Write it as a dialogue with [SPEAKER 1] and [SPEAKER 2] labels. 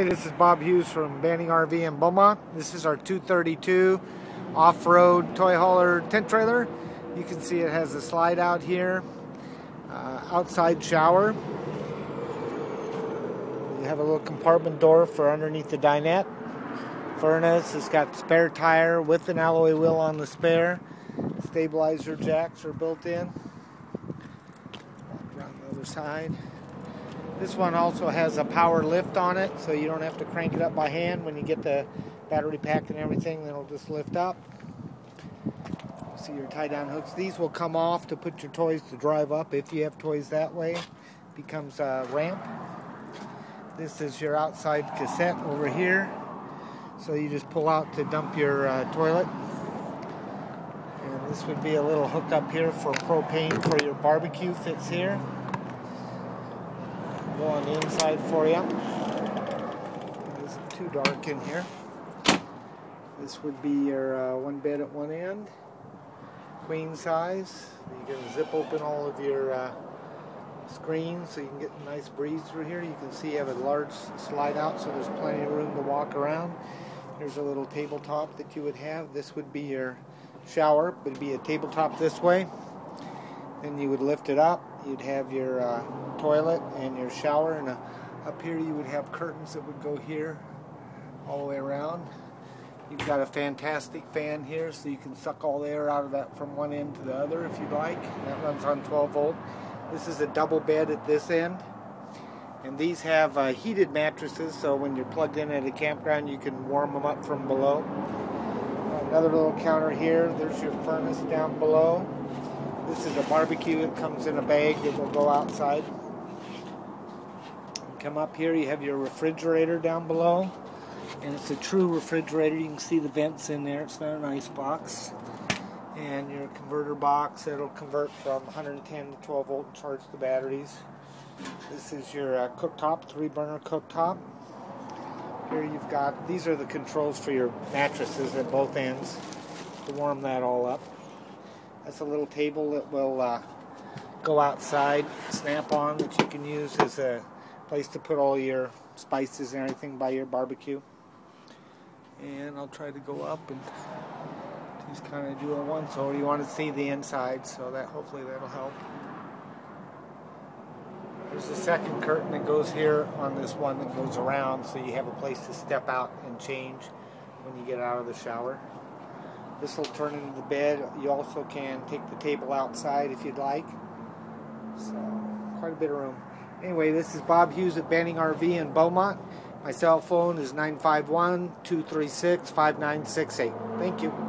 [SPEAKER 1] Hey, this is Bob Hughs from Banning RV in Beaumont. This is our 232 off-road toy hauler tent trailer. You can see it has a slide out here, uh, outside shower. You have a little compartment door for underneath the dinette. Furnace, it's got spare tire with an alloy wheel on the spare. Stabilizer jacks are built in. Around the other side. This one also has a power lift on it, so you don't have to crank it up by hand. When you get the battery pack and everything, then it'll just lift up. See your tie down hooks. These will come off to put your toys to drive up if you have toys that way. Becomes a ramp. This is your outside cassette over here. So you just pull out to dump your uh, toilet. And this would be a little hook up here for propane for your barbecue fits here go on the inside for you. It isn't too dark in here. This would be your uh, one bed at one end, queen size. You can zip open all of your uh, screens so you can get a nice breeze through here. You can see you have a large slide out so there's plenty of room to walk around. Here's a little tabletop that you would have. This would be your shower, but it'd be a tabletop this way. Then you would lift it up. You'd have your uh, toilet and your shower, and uh, up here you would have curtains that would go here all the way around. You've got a fantastic fan here, so you can suck all the air out of that from one end to the other if you'd like. That runs on 12 volt. This is a double bed at this end. And these have uh, heated mattresses, so when you're plugged in at a campground, you can warm them up from below. Another little counter here. There's your furnace down below. This is a barbecue. It comes in a bag that will go outside. Come up here, you have your refrigerator down below. And it's a true refrigerator. You can see the vents in there. It's not an ice box. And your converter box that'll convert from 110 to 12 volt and charge the batteries. This is your uh, cooktop, three burner cooktop. Here you've got, these are the controls for your mattresses at both ends to warm that all up. That's a little table that will uh, go outside, snap on, that you can use as a place to put all your spices and everything by your barbecue. And I'll try to go up and just kind of do it once. So you want to see the inside, so that hopefully that'll help. There's a second curtain that goes here on this one that goes around, so you have a place to step out and change when you get out of the shower. This will turn into the bed. You also can take the table outside if you'd like. So, quite a bit of room. Anyway, this is Bob Hughs at Banning RV in Beaumont. My cell phone is 951 236 5968. Thank you.